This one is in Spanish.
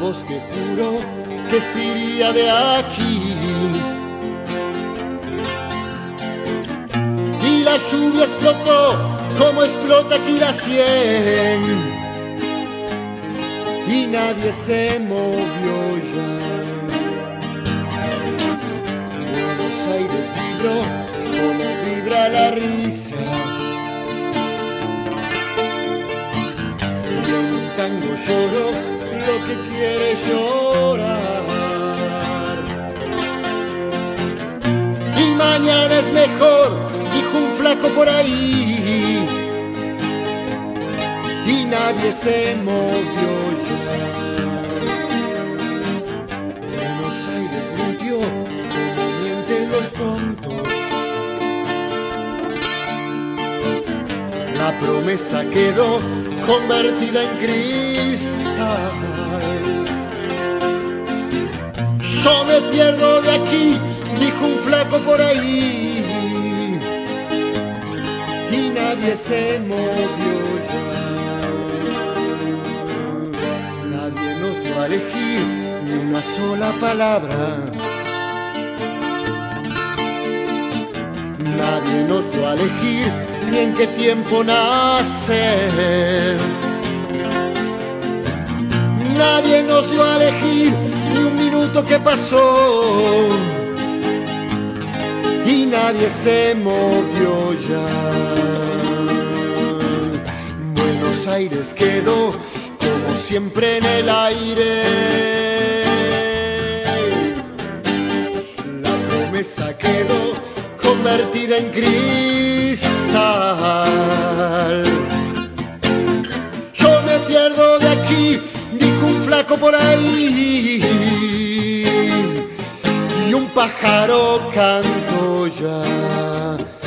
años que juró que se iría de aquí. Y la lluvia explotó como explota aquí la cien. Y nadie se movió ya. Buenos Aires vibró como vibra la risa. Y en un tango lloró lo que quiere llorar. Y mañana es mejor, dijo un flaco por ahí. Y nadie se movió ya. Buenos Aires mintió, como mienten los tontos. La promesa quedó convertida en cristal. Yo me pierdo de aquí, dijo un flaco por ahí. Y nadie se movió ya. Nadie nos dio a elegir ni una sola palabra. Nadie nos dio a elegir ni en qué tiempo nacer. Nadie nos dio a elegir minuto que pasó. Y nadie se movió ya. Buenos Aires quedó como siempre en el aire. La promesa quedó convertida en cristal. Yo me pierdo de aquí, dijo un flaco por ahí. Pájaro cantó ya.